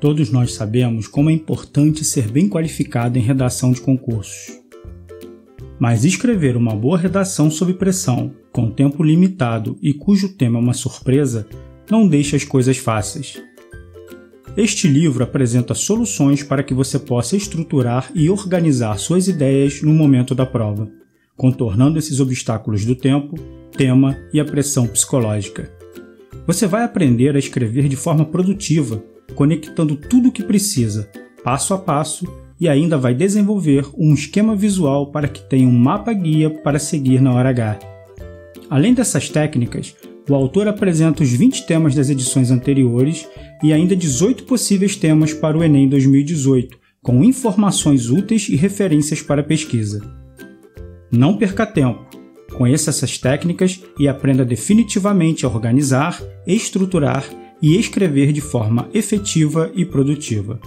Todos nós sabemos como é importante ser bem qualificado em redação de concursos. Mas escrever uma boa redação sob pressão, com tempo limitado e cujo tema é uma surpresa, não deixa as coisas fáceis. Este livro apresenta soluções para que você possa estruturar e organizar suas ideias no momento da prova, contornando esses obstáculos do tempo, tema e a pressão psicológica. Você vai aprender a escrever de forma produtiva, conectando tudo o que precisa, passo a passo, e ainda vai desenvolver um esquema visual para que tenha um mapa guia para seguir na hora H. Além dessas técnicas, o autor apresenta os 20 temas das edições anteriores e ainda 18 possíveis temas para o Enem 2018, com informações úteis e referências para pesquisa. Não perca tempo! Conheça essas técnicas e aprenda definitivamente a organizar, estruturar e escrever de forma efetiva e produtiva.